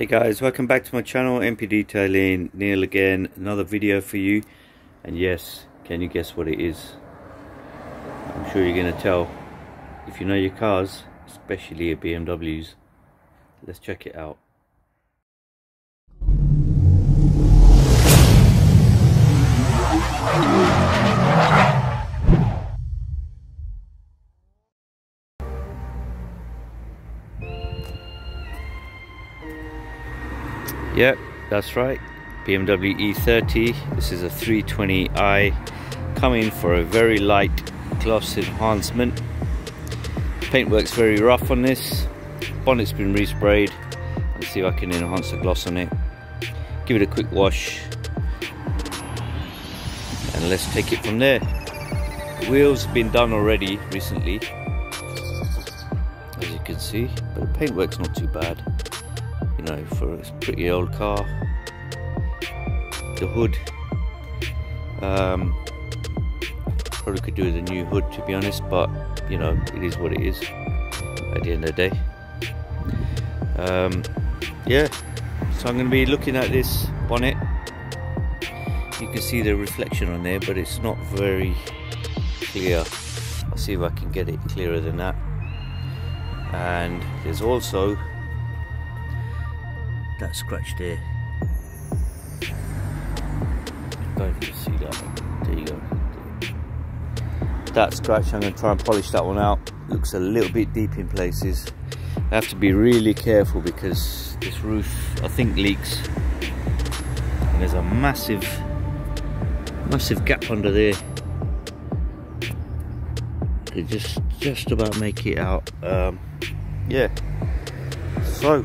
Hey guys, welcome back to my channel, NP Detailing, Neil again, another video for you. And yes, can you guess what it is? I'm sure you're going to tell. If you know your cars, especially your BMWs, let's check it out. Yep, that's right. BMW E30. This is a 320i coming for a very light gloss enhancement. Paintwork's very rough on this. Bonnet's been resprayed. Let's see if I can enhance the gloss on it. Give it a quick wash. And let's take it from there. The wheels have been done already recently. As you can see. But the paintwork's not too bad you know, for a pretty old car. The hood, um, probably could do with a new hood to be honest, but you know, it is what it is at the end of the day. Um, yeah, so I'm going to be looking at this bonnet. You can see the reflection on there, but it's not very clear. I'll see if I can get it clearer than that. And there's also that scratch there. Don't you see that? There you go. That scratch, I'm going to try and polish that one out. Looks a little bit deep in places. I have to be really careful because this roof, I think, leaks. And there's a massive, massive gap under there. To just, just about make it out. Um, yeah. So,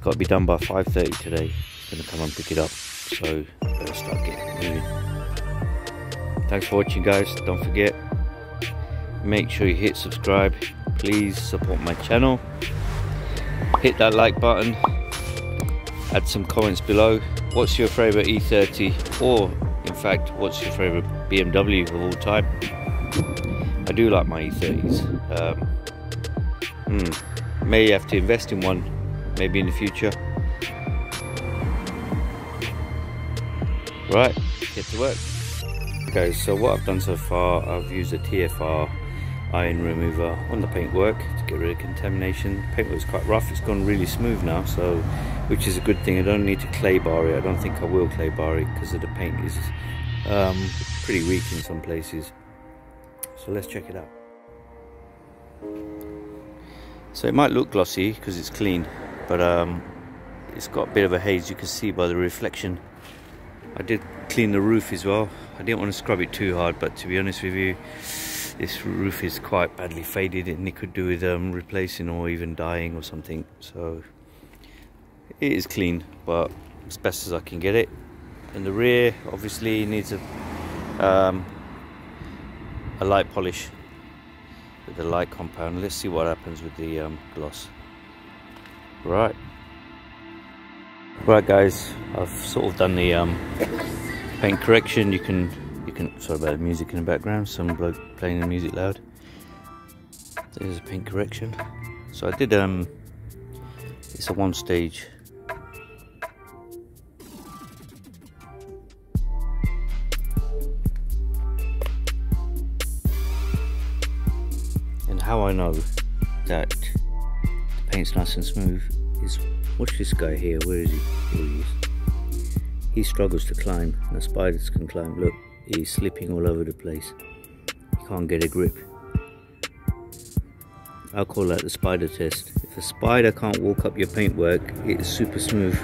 it's got to be done by 5.30 today. It's going to come and pick it up. So, better start getting moving. Thanks for watching guys. Don't forget, make sure you hit subscribe. Please support my channel. Hit that like button. Add some comments below. What's your favorite E30? Or, in fact, what's your favorite BMW of all time? I do like my E30s. Um, hmm, may have to invest in one maybe in the future. Right, get to work. Okay, so what I've done so far, I've used a TFR iron remover on the paintwork to get rid of contamination. The paintwork's quite rough, it's gone really smooth now, so which is a good thing. I don't need to clay bar it. I don't think I will clay bar it because the paint is um, pretty weak in some places. So let's check it out. So it might look glossy because it's clean, but um, it's got a bit of a haze you can see by the reflection. I did clean the roof as well. I didn't want to scrub it too hard but to be honest with you this roof is quite badly faded. And it could do with um, replacing or even dyeing or something. So it is clean but as best as I can get it. And the rear obviously needs a um, a light polish with the light compound. Let's see what happens with the um, gloss Right. Right guys, I've sort of done the um, paint correction. You can, you can, sorry about the music in the background, some bloke playing the music loud. There's a paint correction. So I did, um, it's a one stage. And how I know that paint's nice and smooth. Is watch this guy here where is he? Here he is. He struggles to climb and the spiders can climb. Look he's slipping all over the place. He can't get a grip. I'll call that the spider test. If a spider can't walk up your paintwork it is super smooth.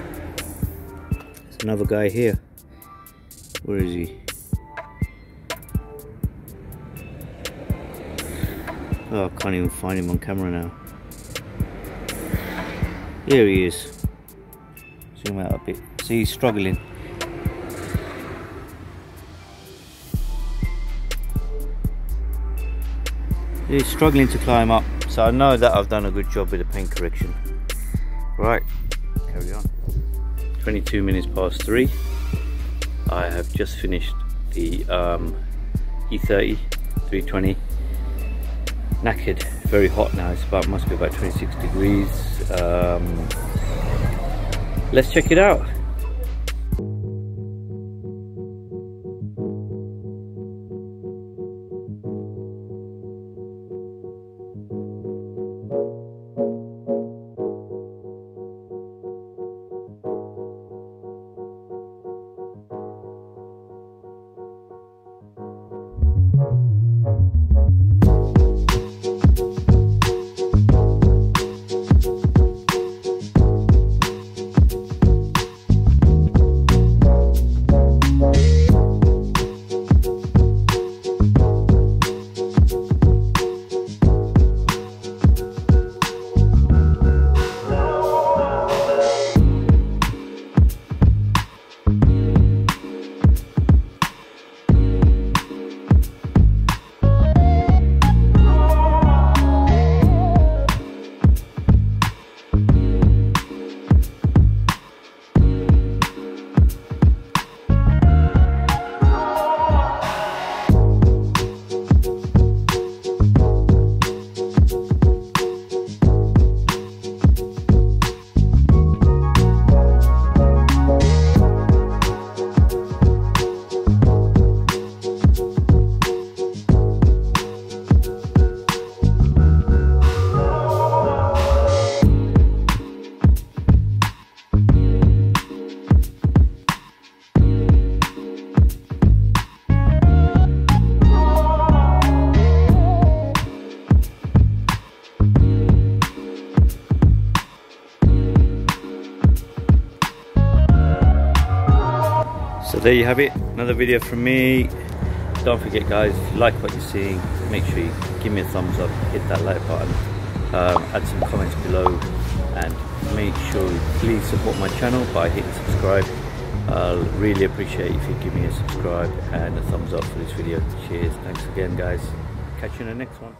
There's another guy here. Where is he? Oh, I can't even find him on camera now. Here he is. Zoom out a bit. See, he's struggling. He's struggling to climb up. So I know that I've done a good job with the paint correction. Right, carry on. 22 minutes past 3. I have just finished the um, E30 320 knackered. Very hot now. It's about must be about 26 degrees. Um, let's check it out. There you have it, another video from me. Don't forget guys, if you like what you're seeing, make sure you give me a thumbs up, hit that like button, um, add some comments below and make sure you please support my channel by hitting subscribe. I'll really appreciate if you give me a subscribe and a thumbs up for this video. Cheers, thanks again guys. Catch you in the next one.